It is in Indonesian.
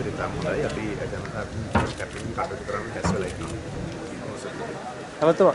cerita mulai tapi ada yang terkait dengan tuh?